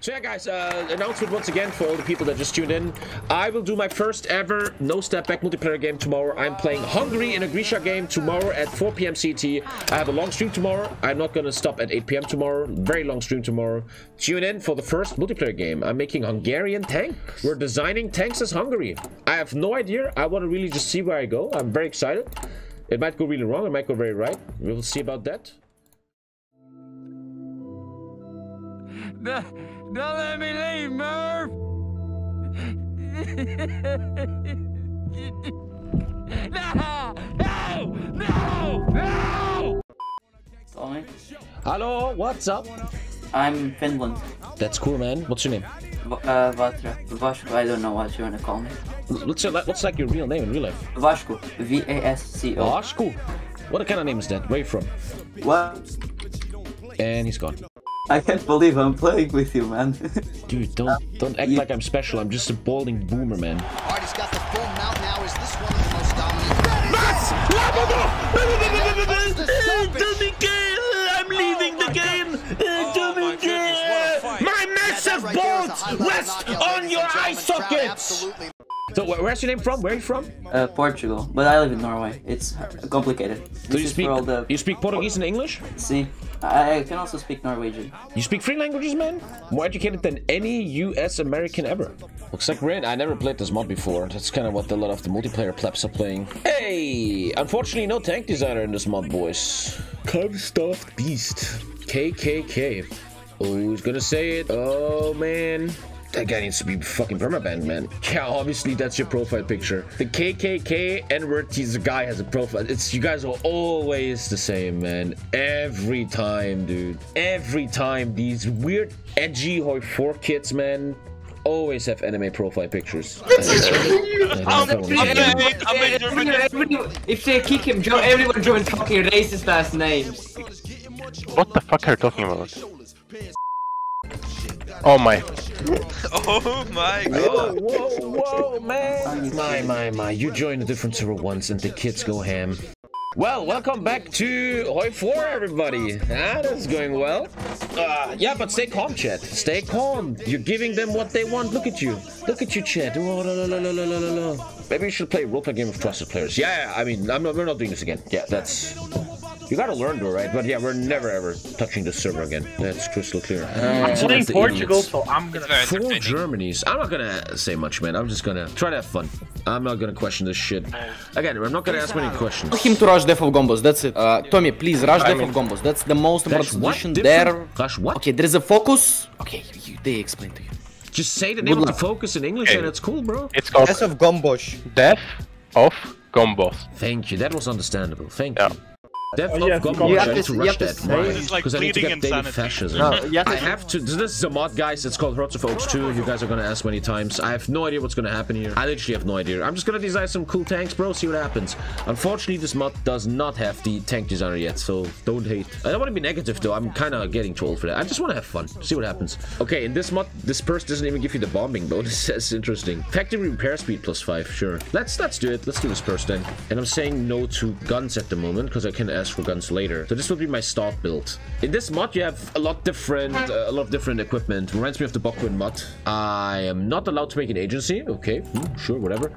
So yeah, guys, uh, announcement once again for all the people that just tuned in. I will do my first ever no step back multiplayer game tomorrow. I'm playing Hungary in a Grisha game tomorrow at 4 p.m. CT. I have a long stream tomorrow. I'm not gonna stop at 8 p.m. tomorrow. Very long stream tomorrow. Tune in for the first multiplayer game. I'm making Hungarian tank. We're designing tanks as Hungary. I have no idea. I want to really just see where I go. I'm very excited. It might go really wrong. It might go very right. We'll see about that. Don't let me leave, Merv! no! No! No! No! Tommy. Hello, what's up? I'm Finland. That's cool, man. What's your name? V- uh, Vatra. Vashko, I don't know what you wanna call me. What's, your, what's like your real name in real life? Vashko. V-A-S-C-O. That's cool. What kind of name is that? Where you from? What? And he's gone. I can't believe I'm playing with you, man. Dude, don't don't act You- like I'm special. I'm just a balding boomer, man. Alright, he's got the full mount now. Is this one of the most dominant? I'm leaving the game. Oh my goodness, what a fight. My massive That right there is a balls rest on your eye sockets. Absolutely. So, where's your name from? Where are you from? uh, Portugal. But I live in Norway. It's complicated. Do you speak for all the... you speak Portuguese and English? See, I, I can also speak Norwegian. You speak three languages, man? More educated than any US American ever. Looks like Red. I never played this mod before. That's kind of what a lot of the multiplayer plebs are playing. Hey! Unfortunately, no tank designer in this mod, boys. Carved stuffed beast. KKK. Oh, who's gonna say it? Oh, man. That guy needs to be fucking permabanned, man. Yeah, obviously that's your profile picture. The KKK N-word, he's a guy has a profile. It's you guys are always the same, man. Every time, dude. Every time these weird, edgy Hoi 4 kids, man, always have anime profile pictures. If they kick him, jo- everyone join talking racist ass names. What the fuck are you talking about? Oh my oh my god. Whoa, whoa, man. My, my, my. You join a different server once and the kids go ham. Well, welcome back to Hoi 4, everybody. Ah, that's going well. Uh, yeah, but stay calm, chat. Stay calm. You're giving them what they want. Look at you. Look at you, chat. Oh, la, la, la, la, la, la. Maybe you should play a roleplay game of trusted players. Yeah, yeah I mean, not, we're not doing this again. Yeah, that's... You gotta learn though, right? But yeah, we're never ever touching this server again. That's crystal clear. I'm playing the Portugal, idiots. so I'm gonna. Very Four. Germanys. I'm not gonna say much, man. I'm just gonna try to have fun. I'm not gonna question this shit. Again, I'm not gonna ask many questions. Tell him to rush Death of Gombos, that's it. Uh, Tommy, please, rush Death mean- of Gombos. That's the most important what? position there. Rush what? Okay, there is a focus. Okay, you, they explain to you. Just say the name Good of the focus in English Okay. and it's cool, bro. It's called Death of Gombos. Death of Gombos. Thank you. That was understandable. Thank Yeah. you. Death Oh, you of have to Gumbo, I you need have to to- rush that. say- Why? This is like Because I need to get daily insanity. fascism. No, have I have to. This is a mod, guys. It's called Hearts of Oaks 2. You guys are gonna ask many times. I have no idea what's gonna happen here. I literally have no idea. I'm just gonna design some cool tanks, bro. See what happens. Unfortunately, this mod does not have the tank designer yet, so don't hate. I don't want to be negative though. I'm kind of getting too old for that. I just want to have fun. See what happens. Okay, in this mod, this purse doesn't even give you the bombing bonus. That's interesting. Factory repair speed plus five. Sure. Let's let's do it. Let's do this purse then. And I'm saying no to guns at the moment because I can uh, for guns later. So this will be my start build. In this mod, you have a lot different, uh, a lot of different equipment. Reminds me of the Bokuin mod. I am not allowed to make an agency. Okay, hmm, sure, whatever.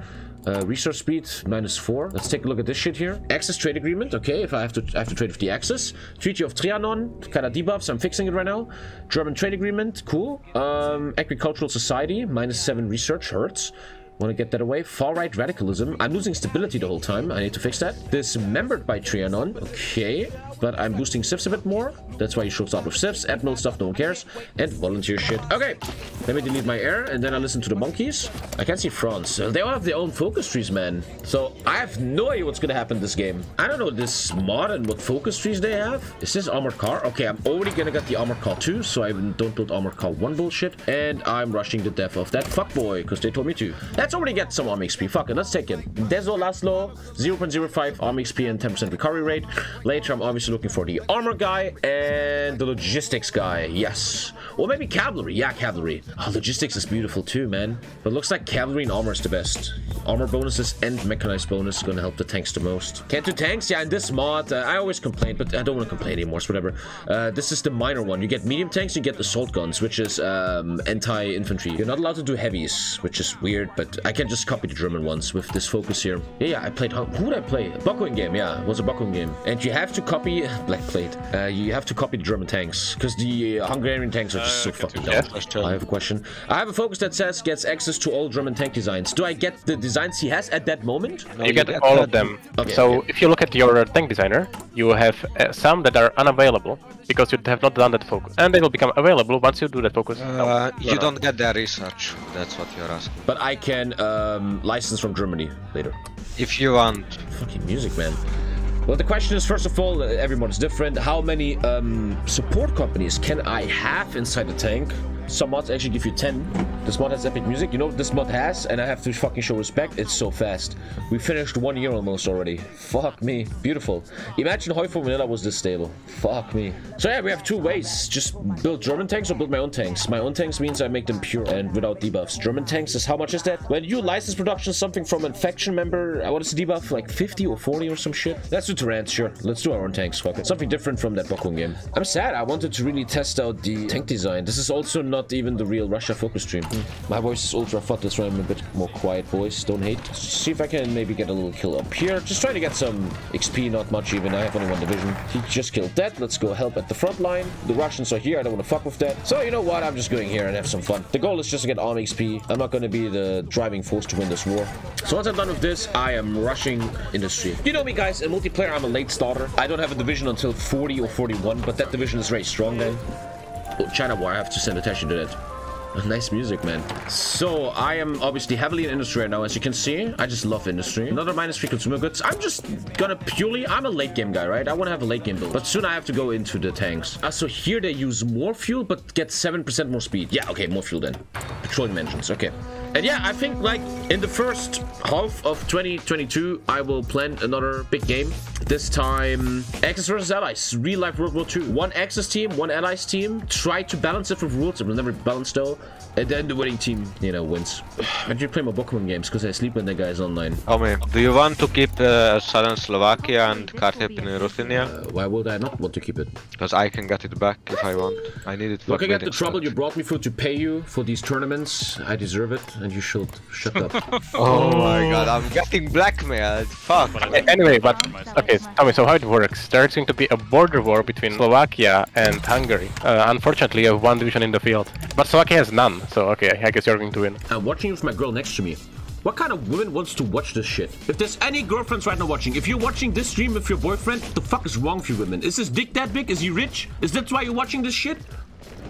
Uh, resource speed minus four. Let's take a look at this shit here. Axis trade agreement. Okay, if I have to, I have to trade with the Axis. Treaty of Trianon. Kind of debuffs. I'm fixing it right now. German trade agreement. Cool. Um, agricultural society minus seven research hurts. Want to get that away. Far right radicalism. I'm losing stability the whole time. I need to fix that. Dismembered by Trianon. Okay. But I'm boosting civs a bit more. That's why you should start with civs. Admiral stuff, no one cares. And volunteer shit. Okay. Let me delete my air and then I listen to the monkeys. I can see France. Uh, They all have their own focus trees, man. So I have no idea what's gonna happen this game. I don't know this mod and what focus trees they have. Is this armored car? Okay, I'm already gonna get the armored car 2, so I don't build armored car 1 bullshit. And I'm rushing the death of that fuckboy, because they told me to. That's Let's already get some army XP. Fuck it, let's take him. Dezo Laszlo, 0.05 army XP and 10% recovery rate. Later, I'm obviously looking for the armor guy and the logistics guy. Yes. Or maybe cavalry. Yeah, cavalry. Oh, logistics is beautiful too, man. But looks like cavalry and armor is the best. Armor bonuses and mechanized bonus is gonna help the tanks the most. Can't do tanks? Yeah, in this mod, uh, I always complain, but I don't want to complain anymore, so whatever. Uh, this is the minor one. You get medium tanks, you get assault guns, which is um, anti-infantry. You're not allowed to do heavies, which is weird, but I can't just copy the German ones with this focus here. Yeah, yeah, I played... Who did I play? Bakuin game, yeah. It was a Bakuin game. And you have to copy... Black plate. Uh, you have to copy the German tanks, because the uh, Hungarian tanks are just so fucking dumb. I have a question. I have a focus that says gets access to all German tank designs. Do I get the designs he has at that moment? you get all of them. Okay, so okay. if you look at your tank designer, you have uh, some that are unavailable because you have not done that focus, and they will become available once you do that focus. Uh, No, you don't get the research. That's what you're asking. But I can um, license from Germany later. If you want, Fucking music, man. Well, the question is, first of all, uh, every mod is different. How many um, support companies can I have inside the tank? Some mods actually give you 10. This mod has epic music. You know what this mod has? And I have to fucking show respect. It's so fast. We finished one year almost already. Fuck me. Beautiful. Imagine Hoi 4 Vanilla was this stable. Fuck me. So yeah, we have two ways. Just build German tanks or build my own tanks. My own tanks means I make them pure and without debuffs. German tanks is how much is that? When you license production something from a faction member, uh, what is the debuff? Like 50 or 40 or some shit? Let's do Tyrants, sure. Let's do our own tanks. Fuck it. Something different from that Bokun game. I'm sad. I wanted to really test out the tank design. This is also not even the real Russia focus stream. Hmm. My voice is ultra fat, that's why I'm a bit more quiet voice. Don't hate. See if I can maybe get a little kill up here. Just trying to get some XP, not much even. I have only one division. He just killed that. Let's go help at the front line. The Russians are here. I don't want to fuck with that. So you know what? I'm just going here and have some fun. The goal is just to get army XP. I'm not going to be the driving force to win this war. So once I'm done with this, I am rushing industry. You know me, guys. In multiplayer, I'm a late starter. I don't have a division until 40 or 41, but that division is very strong then. China War, I have to send attention to that. Nice music, man. So, I am obviously heavily in industry right now, as you can see. I just love industry. Another minus three consumer goods. I'm just gonna purely... I'm a late game guy, right? I want to have a late game build. But soon I have to go into the tanks. Uh, so here they use more fuel, but get 7% more speed. Yeah, okay, more fuel then. Petroleum engines, okay. And yeah, I think like in the first half of 2022, I will plan another big game. This time, Axis versus Allies, real life World War II. One Axis team, one Allies team. Try to balance it with rules. It will never balance though. And then the winning team, you know, wins. I do play more Pokemon games because I sleep when the guy's is online. Tommy, do you want to keep uh, southern Slovakia and Carpathian Ruthenia? Uh, why would I not want to keep it? Because I can get it back if I want. I need it for Looking at the trouble you brought me through to pay you for these tournaments, I deserve it, and you should shut up. Oh my god, I'm getting blackmailed. Fuck. A- Anyway, but okay, Tommy. So how it works? There's going to be a border war between Slovakia and Hungary. Uh, unfortunately, you have one division in the field, but Slovakia has none. So okay, I guess you're going to win. I'm watching with my girl next to me. What kind of woman wants to watch this shit? If there's any girlfriends right now watching, if you're watching this stream with your boyfriend, what the fuck is wrong with you women? Is his dick that big? Is he rich? Is that why you're watching this shit?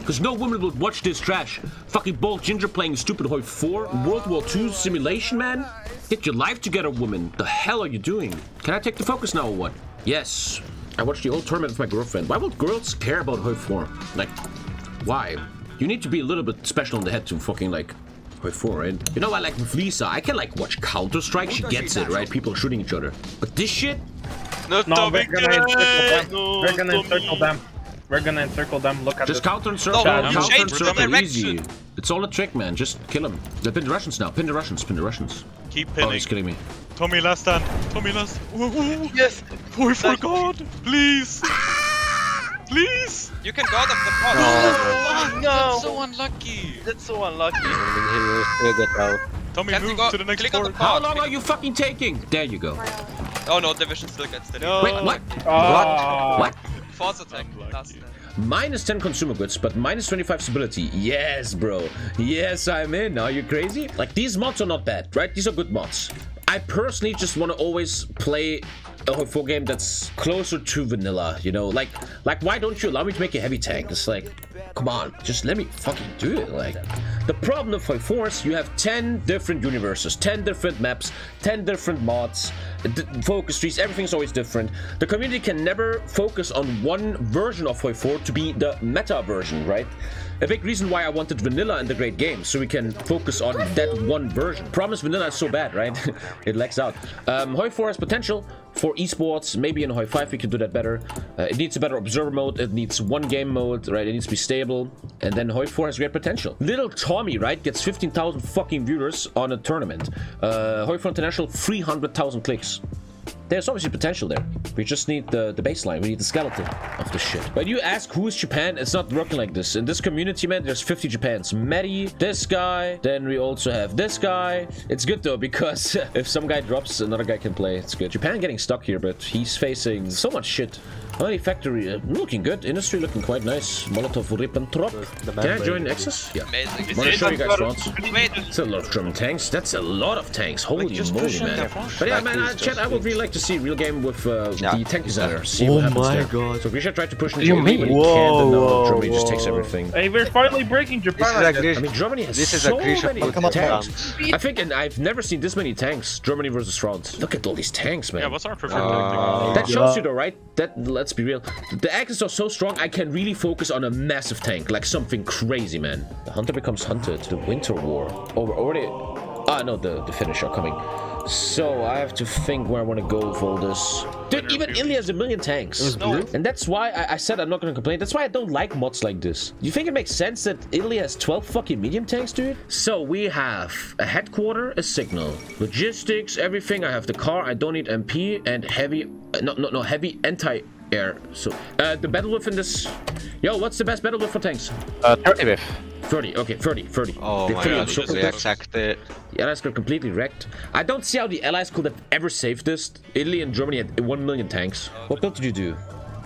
Because no woman would watch this trash. Fucking bald ginger playing stupid Hoi 4, World War II simulation, man. Get your life together, woman. The hell are you doing? Can I take the focus now or what? Yes. I watched the whole tournament with my girlfriend. Why would girls care about Hoi 4? Like, why? You need to be a little bit special in the head to fucking like Hoi 4, right? You know, I like with Lisa, I can like watch Counter Strike. She gets it, right? People are shooting each other. But this shit, No, No, we're gonna encircle them. We're gonna encircle them. We're gonna encircle them. Look at just this. counter encircle. circle. No, counter change and the easy. It's all a trick, man. Just kill them. They pin the Russians now. Pin the Russians. Pin the Russians. Keep pinning. Oh, pinning. he's killing me. Tommy, last stand. Tommy, last. Ooh, ooh. Yes. Oh, I forgot. Please. Please. You can go them the pot. No. no. That's so unlucky. That's so unlucky. And he will get out. Tommy, Have to move to the next click on the port. How pot. long are you fucking taking? There you go. Oh no, division still gets the No. Wait, what? Oh. What? Force attack. Minus 10 consumer goods, but minus 25 stability. Yes, bro. Yes, I'm in. Are you crazy? Like, these mods are not bad, right? These are good mods. I personally just want to always play a 4 game that's closer to vanilla, you know? Like, like why don't you allow me to make a heavy tank? It's like, come on, just let me fucking do it. Like, the problem of Hoi 4 is you have 10 different universes, 10 different maps, 10 different mods, focus trees, everything's always different. The community can never focus on one version of Hoi 4 to be the meta version, right? a big reason why I wanted vanilla in the great game, so we can focus on that one version. Promise vanilla is so bad, right? it lags out. Um, Hoi 4 has potential for esports. Maybe in Hoi 5 we can do that better. Uh, it needs a better observer mode. It needs one game mode, right? It needs to be stable. And then Hoi 4 has great potential. Little Tommy, right, gets 15,000 fucking viewers on a tournament. Uh, Hoi 4 International, 300,000 clicks. There's obviously potential there. We just need the, the baseline. We need the skeleton of the shit. But you ask who is Japan, it's not working like this. In this community, man, there's 50 Japans. Medi, this guy, then we also have this guy. It's good though, because if some guy drops, another guy can play. It's good. Japan getting stuck here, but he's facing so much shit. Honey Factory uh, looking good. Industry looking quite nice. Molotov Ribbentrop. Can I join Nexus? Yeah. Amazing. Want to show you guys fronts? Wait, That's a lot of German tanks. That's a lot of tanks. Holy moly, man. But yeah, man, uh, chat, I would really like to see real game with uh, the tank designer. See Oh what happens my there. God. So Grisha tried to push into you Italy, mean? but he can't, and now Germany just takes everything. Hey, we're finally breaking This Japan. is a like. Grisha. I mean, Germany has This is so a Grisha many tanks. I think, and I've never seen this many tanks. Germany versus France. Look at all these tanks, man. Yeah, what's our preferred tactic? That shows you though, right? That let's be real. The axes are so strong I can really focus on a massive tank, like something crazy, man. The hunter becomes hunted. The winter war. Oh, we're already Ah no, the, the finish are coming. So I have to think where I want to go with all this. Dude, even Ilya has a million tanks. And that's why I, I said I'm not gonna complain. That's why I don't like mods like this. You think it makes sense that Ilya has 12 fucking medium tanks, dude? So we have a headquarter, a signal, logistics, everything. I have the car. I don't need MP and heavy. Uh, no, no, no, heavy anti air. So, uh, the battle width in this. Yo, what's the best battle width for tanks? Uh, 30 biff. 30. Okay, 30, 30. Oh The my 30 god, encircle the box. exact... uh, The allies got completely wrecked. I don't see how the allies could have ever saved this. Italy and Germany had 1 million tanks. What build did you do?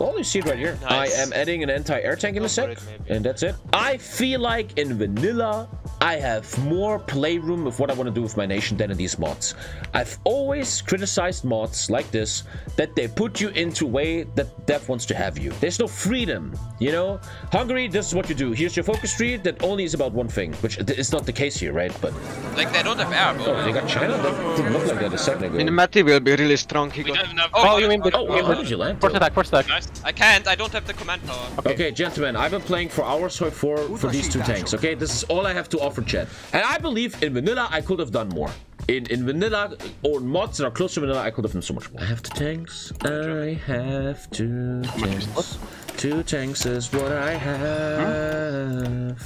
Well, you see it right here. Nice. I am adding an anti-air tank in a sec, and that's it. I feel like in vanilla, I have more playroom of what I want to do with my nation than in these mods. I've always criticized mods like this, that they put you into way that Dev wants to have you. There's no freedom, you know? Hungary, this is what you do. Here's your focus tree that only is about one thing, which is not the case here, right? But, like they don't have air, oh, they got China? That didn't look like that a second ago. Minimati will be really strong. He We got... don't even have. Oh, you mean the... Oh, how did you land? First though? attack, first attack. Nice. I can't. I don't have the command power. Okay, gentlemen, I've been playing for hours so for for these two tanks. Okay, this is all I have to offer, chat. And I believe in vanilla I could have done more. In in vanilla or mods that are close to vanilla, I could have done so much more. I have two tanks. I have two tanks. Two tanks is what I have.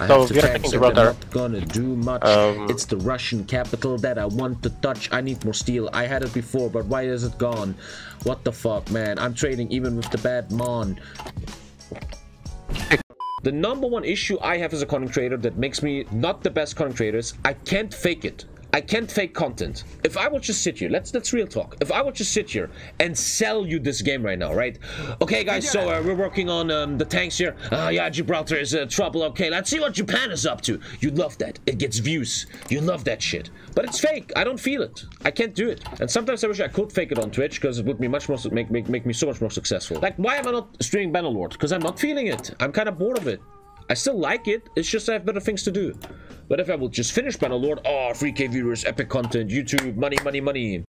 I So have two we are tanks thinking and about they're our- not gonna do much. Um, it's the Russian capital that I want to touch. I need more steel. I had it before, but why is it gone? What the fuck, man? I'm trading even with the bad mon. The number one issue I have as a content creator that makes me not the best content creator is I can't fake it. I can't fake content. If I would just sit here, let's let's real talk. If I would just sit here and sell you this game right now, right? Okay, guys, so uh, we're working on um, the tanks here. Ah, yeah, Gibraltar is uh, trouble. Okay, let's see what Japan is up to. You love that. It gets views. You love that shit. But it's fake. I don't feel it. I can't do it. And sometimes I wish I could fake it on Twitch because it would be much more make, make make me so much more successful. Like, why am I not streaming Bannerlord? Because I'm not feeling it. I'm kind of bored of it. I still like it, it's just I have better things to do. But if I will just finish Bannerlord, oh, 3k viewers, epic content, YouTube, money, money, money.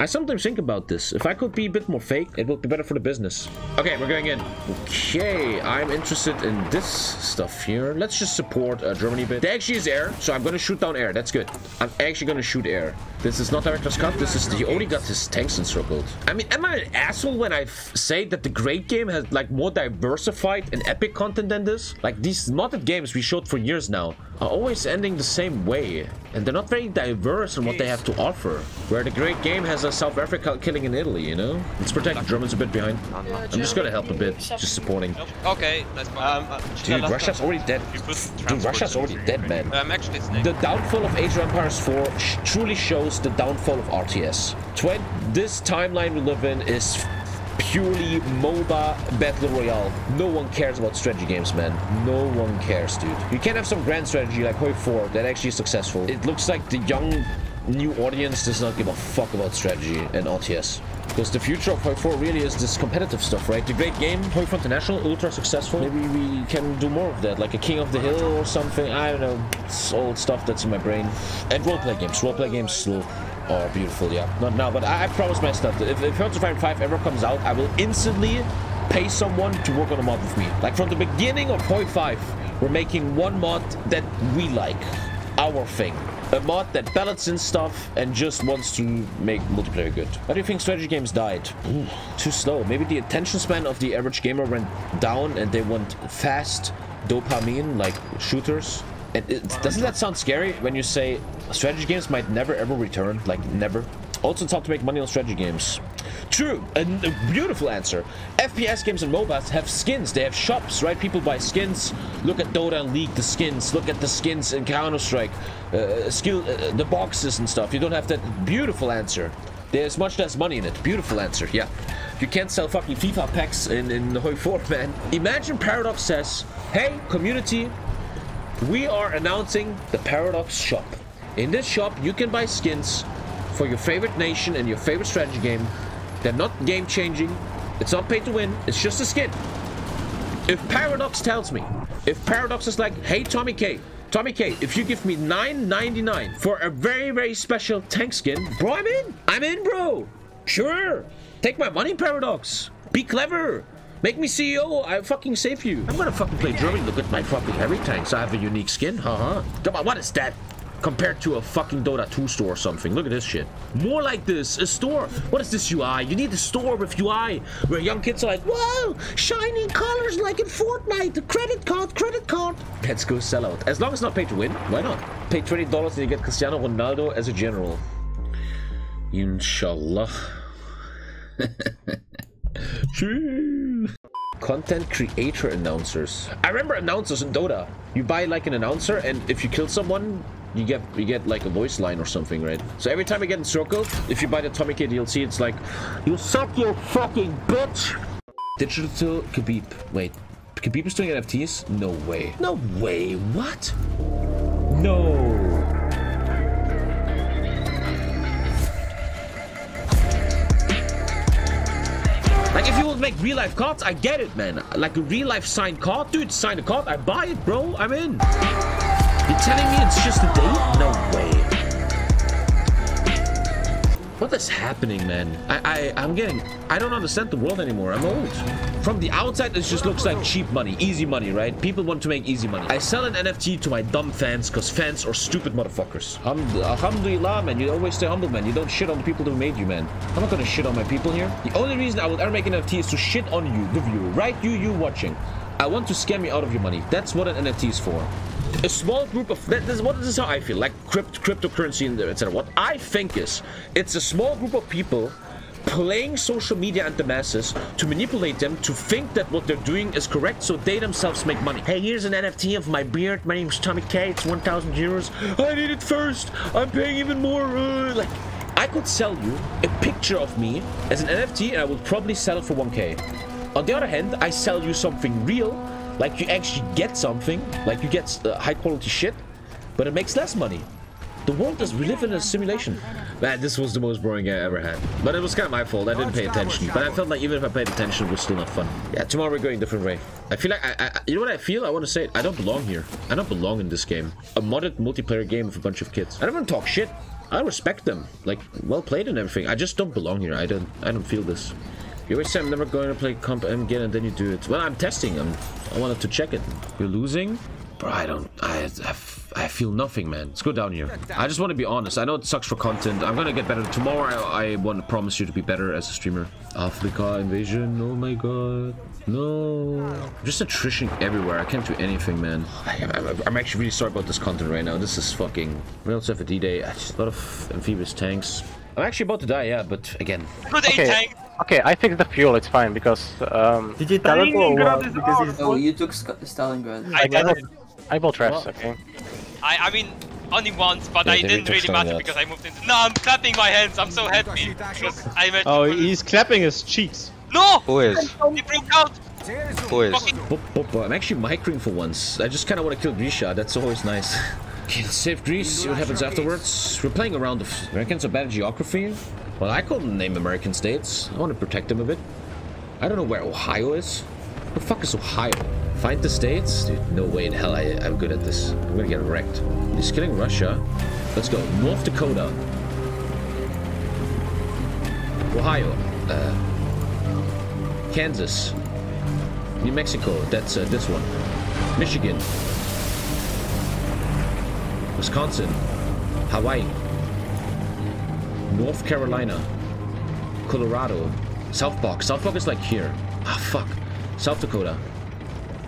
I sometimes think about this. If I could be a bit more fake, it would be better for the business. Okay, we're going in. Okay, I'm interested in this stuff here. Let's just support uh, Germany a bit. There actually is air, so I'm gonna shoot down air. That's good. I'm actually gonna shoot air. This is not Director's Cut. This is the only got his tanks encircled. I mean, am I an asshole when I say that the Great Game has like more diversified and epic content than this? Like these modded games we showed for years now are always ending the same way, and they're not very diverse in what they have to offer. Where the Great Game has a South Africa killing in Italy, you know? Let's protect the Germans a bit behind. I'm just gonna help a bit, just supporting. Okay, nice point. Um, Dude, Russia's already dead. Dude, Russia's already dead, man. um, actually, The downfall of Age of Empires 4 truly shows the downfall of RTS. Twen- this timeline we live in is purely MOBA Battle Royale. No one cares about strategy games, man. No one cares, dude. You can have some grand strategy like Hoi 4 that actually is successful. It looks like the young new audience does not give a fuck about strategy and RTS. Because the future of Hoi 4 really is this competitive stuff, right? The great game, Hoi 4 International, ultra successful. Maybe we can do more of that, like a King of the Hill or something. I don't know. It's old stuff that's in my brain. And roleplay games. Roleplay games still are beautiful, yeah. Not now, but I, I promise myself that if, if Hearts of Iron 5 ever comes out, I will instantly pay someone to work on a mod with me. Like from the beginning of Hoi 5, we're making one mod that we like, our thing. A mod that balances stuff and just wants to make multiplayer good. Why do you think strategy games died? Ooh, too slow. Maybe the attention span of the average gamer went down and they want fast dopamine like shooters. And it, doesn't that sound scary when you say strategy games might never ever return? Like never? Also, it's hard to make money on strategy games. True, a, a beautiful answer. FPS games and MOBAs have skins. They have shops, right? People buy skins. Look at Dota and League, the skins. Look at the skins in Counter Strike. Uh, skill, uh, the boxes and stuff. You don't have that. Beautiful answer. There's much less money in it. Beautiful answer. Yeah. You can't sell fucking FIFA packs in in Hoi 4, man. Imagine Paradox says, "Hey, community, we are announcing the Paradox shop. In this shop, you can buy skins for your favorite nation and your favorite strategy game. They're not game changing. It's not pay to win. It's just a skin. If Paradox tells me, if Paradox is like, hey, Tommy K, Tommy K, if you give me $9.99 for a very, very special tank skin, bro, I'm in. I'm in, bro. Sure. Take my money, Paradox. Be clever. Make me CEO. I fucking save you. I'm gonna fucking play Germany. Look at my fucking heavy tanks. I have a unique skin. Huh? Come on, what is that? Compared to a fucking Dota 2 store or something. Look at this shit. More like this. A store. What is this UI? You need a store with UI. Where young kids are like, whoa, shining colors like in Fortnite. The credit card, credit card. Let's go sell out. As long as not pay to win, why not? Pay $20 and you get Cristiano Ronaldo as a general. Inshallah. Chill. Content creator announcers. I remember announcers in Dota. You buy like an announcer, and if you kill someone, you get you get like a voice line or something, right? So every time I get in encircled, if you buy the Tommy K DLC, it's like, you suck your fucking bitch. Digital Khabib. Wait, Khabib is doing NFTs? No way. No way. What? No. You will make real life cards, I get it, man. Like a real life signed card, dude, sign a card, I buy it, bro. I'm in. You're telling me it's just a date? No way. What is happening, man? I, I, I'm getting... I don't understand the world anymore. I'm old. From the outside, it just looks like cheap money. Easy money, right? People want to make easy money. I sell an NFT to my dumb fans because fans are stupid motherfuckers. Alhamd- Alhamdulillah, man. You always stay humble, man. You don't shit on the people who made you, man. I'm not gonna shit on my people here. The only reason I will ever make an NFT is to shit on you, the viewer. Right? You, you watching. I want to scam you out of your money. That's what an NFT is for. A small group of that, is what this is how I feel like crypt, cryptocurrency and etc. What I think is it's a small group of people playing social media and the masses to manipulate them to think that what they're doing is correct so they themselves make money. Hey, here's an NFT of my beard. My name's Tommy K. It's 1,000 euros. I need it first. I'm paying even more. Uh, like, I could sell you a picture of me as an NFT and I would probably sell it for 1k. On the other hand, I sell you something real, like you actually get something, like you get uh, high quality shit, but it makes less money. The world is we live in a simulation. Man, this was the most boring game I ever had. But it was kind of my fault. I didn't pay attention. But I felt like even if I paid attention, it was still not fun. Yeah, tomorrow we're going a different way. I feel like I, I you know what I feel? I want to say it. I don't belong here. I don't belong in this game. A modded multiplayer game with a bunch of kids. I don't want to talk shit. I respect them. Like, well played and everything. I just don't belong here. I don't. I don't feel this. You always say I'm never going to play comp M again, and then you do it. Well, I'm testing. I'm, I wanted to check it. You're losing? Bro, I don't... I, I, I feel nothing, man. Let's go down here. I just want to be honest. I know it sucks for content. I'm going to get better. Tomorrow, I, I want to promise you to be better as a streamer. Africa invasion. Oh my god. No. Just attrition everywhere. I can't do anything, man. I, am I'm actually really sorry about this content right now. This is fucking... We also have a D-Day. A lot of amphibious tanks. I'm actually about to die, yeah, but again... Good Okay. tank. Okay, I fixed the fuel, it's fine, because, um... Did you tell him or what? Because he's Oh, you took Stalingrad. I, I bought, I bought rest, okay? I, I mean, only once, but Yeah, I didn't really matter Stalingrad. because I moved into. No, I'm clapping my hands. I'm so happy because I went. Oh, he's clapping his cheeks. No! Who is? He broke out. Who is? Fucking Boop, boop, boop. I'm actually micring for once. I just kind of want to kill Grisha. That's always nice. Okay, let's save Greece, see what happens afterwards. We're playing around the Americans are bad at geography. Well, I couldn't name American states. I want to protect them a bit. I don't know where Ohio is. Where the fuck is Ohio? Find the states? Dude, no way in hell I, I'm good at this. I'm gonna get wrecked. He's killing Russia. Let's go. North Dakota. Ohio. Uh, Kansas. New Mexico. That's uh, this one. Michigan, Wisconsin, Hawaii, North Carolina, Colorado, South Park. South Park is like here. Ah, fuck. South Dakota,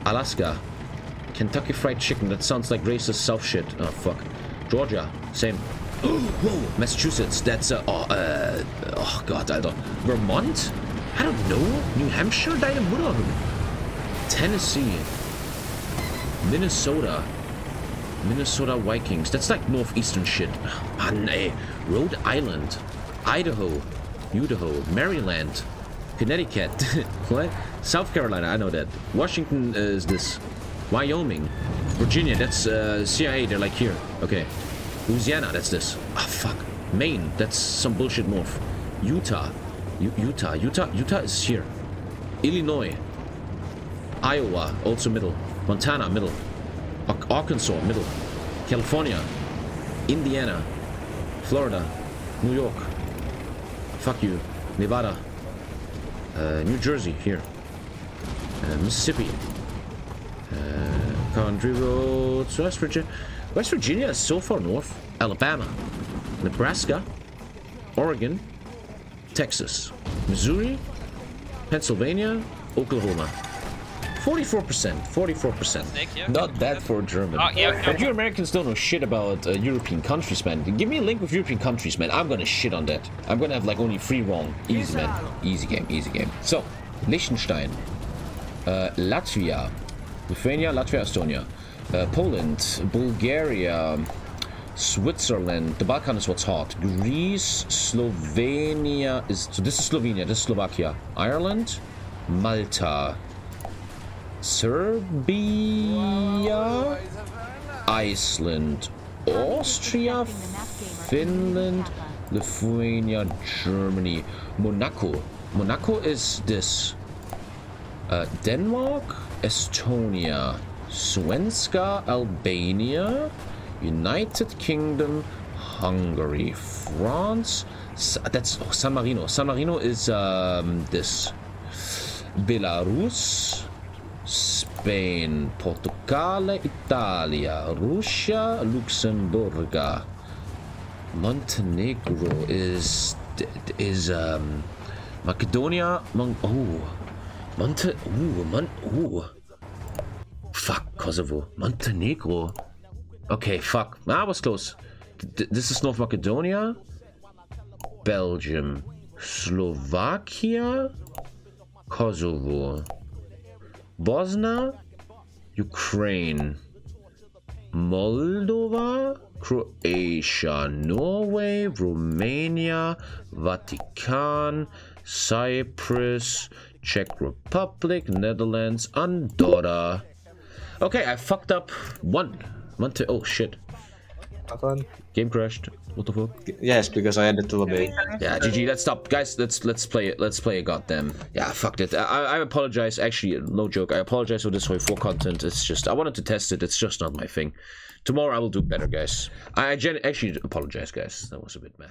Alaska, Kentucky Fried Chicken. That sounds like racist South shit. Oh, fuck. Georgia, same. Whoa, Massachusetts. That's uh, oh, uh, oh god, Alter. Vermont? I don't know. New Hampshire, Mutter. Tennessee, Minnesota, Minnesota Vikings. That's like northeastern shit. Man, ey. Rhode Island, Idaho, Idaho, Maryland, Connecticut. what? South Carolina. I know that. Washington is this. Wyoming, Virginia. That's uh, CIA. They're like here. Okay. Louisiana, that's this. Ah, fuck. Maine, that's some bullshit north. Utah. U Utah. Utah. Utah is here. Illinois. Iowa, also middle. Montana, middle. Ar Arkansas, middle. California. Indiana. Florida. New York. Fuck you. Nevada. Uh, New Jersey, here. Uh, Mississippi. Uh, country roads. West Virginia. West Virginia is so far north. Alabama, Nebraska, Oregon, Texas, Missouri, Pennsylvania, Oklahoma. 44%, 44%. Not bad for German. Oh, yeah, But you Americans don't know shit about uh, European countries, man. Give me a link with European countries, man. I'm gonna shit on that. I'm gonna have like only three wrong. Easy, man. Easy game, easy game. So, Liechtenstein, uh, Latvia, Lithuania, Latvia, Estonia, uh, Poland, Bulgaria, Switzerland, the Balkan is what's hot. Greece, Slovenia is so this is Slovenia, this is Slovakia, Ireland, Malta, Serbia, Iceland, Austria, Finland, Lithuania, Germany, Monaco. Monaco is this. Uh, Denmark, Estonia, Svenska, Albania, United Kingdom, Hungary, France. That's oh, San Marino. San Marino is um, this. Belarus, Spain, Portugal, Italia, Russia, Luxembourg. Montenegro is is um Macedonia. Mon oh, Monte. Ooh, Mon. Ooh. Fuck Kosovo, Montenegro. Okay, fuck. Ah, I was close. Th- this is North Macedonia, Belgium, Slovakia, Kosovo, Bosnia, Ukraine, Moldova, Croatia, Norway, Romania, Vatican, Cyprus, Czech Republic, Netherlands, Andorra. Okay, I fucked up one. One to oh shit. Game crashed. What the fuck? Yes, because I added to a bit. Yeah, GG. Let's stop, guys. Let's let's play it. Let's play a goddamn. Yeah, fucked it. I, I apologize. Actually, no joke. I apologize for this Hoi 4 content. It's just I wanted to test it. It's just not my thing. Tomorrow I will do better, guys. I gen- actually apologize, guys. That was a bit meh.